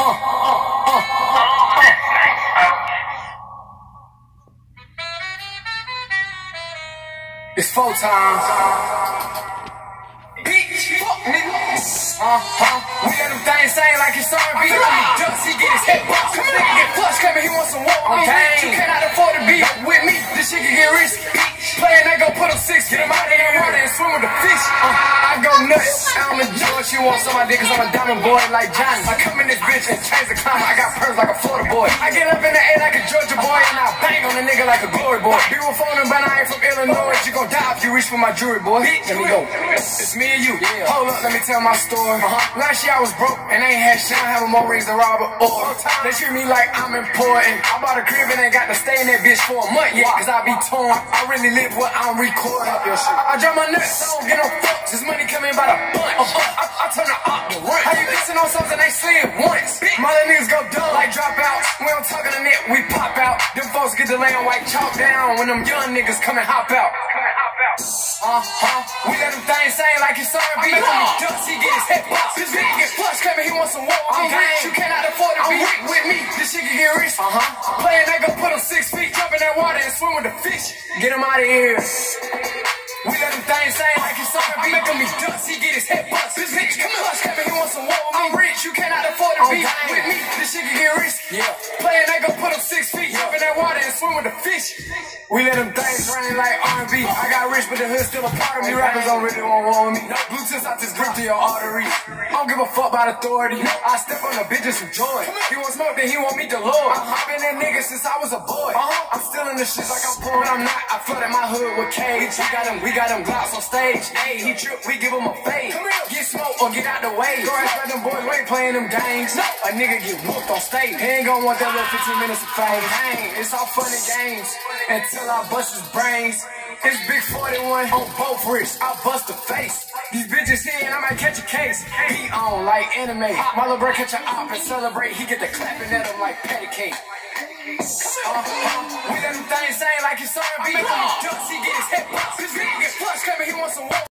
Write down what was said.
uh, uh, uh, It's four times. Bitch, fuck nigga. Uh-huh. We let them things sing like it's R&B. Ducks, he get his head I'm enjoying. She wants some of my dick cause I'm a diamond boy like Johnny. I come in this bitch and change the climate. I got purrs like a Florida boy. I get up air like a Georgia boy and I bang on a nigga like a glory boy. You were phoning, but I ain't from Illinois. You gon' die if you reach for my jewelry, boy. Let me go. It's me and you. Hold up, let me tell my story. Uh-huh. Last year I was broke and ain't had shit. I have more rings than Robert Horry. They treat me like I'm important. I bought a crib and ain't got to stay in that bitch for a month yet. Cause I be torn. I really live what I'm recording. Up your shit. I drop my nuts, I don't get no fucks. This money coming by the bunch. Uh-huh. I, I turn the op to run. How you listen on something they slid once? My little niggas go dumb like dropouts. We pop out. Them folks get the land white chalk down when them young niggas come and hop out. Uh-huh. We let them things sing like it's R&B. Ducks, he get his head boxed. This nigga get flush, coming, he wants some walk. I'm rich, you cannot afford to be with me. This shit can get rich. Uh-huh. Playing, they gon' put him six feet, jump in that water and swim with the fish. Get him out of here. We let them things sing like it's R&B. Make him be ducks, he get his head bust. This nigga come flush, coming, he wants some walk. I'm rich, you cannot afford to be with me. This shit can get risky. Yeah. Swim with the fish. We let them things running like R&B. I got rich, but the hood still a part of me. Rappers don't really want war with me. Blue tips out this grip to your arteries. I don't give a fuck about authority. I step on the bitches some joy. He want smoke, then he want me to Lord. I've been that nigga since I was a boy. I'm still in the shit like I'm poor, but I'm not. I flooded my hood with cage. We got him, we got him glocks on stage. Hey, he trip, we give him a fade. Get smoke or get out the way. Playing them games. A nigga get whooped on stage. He ain't gonna want that little 15 minutes of fame. Hey, it's all fun and games until I bust his brains. It's big 41 on both wrists. I bust the face. These bitches here, I might catch a case. He on like anime. My little bro catch a op and celebrate. He get the clapping at him like patty cake. Uh-huh.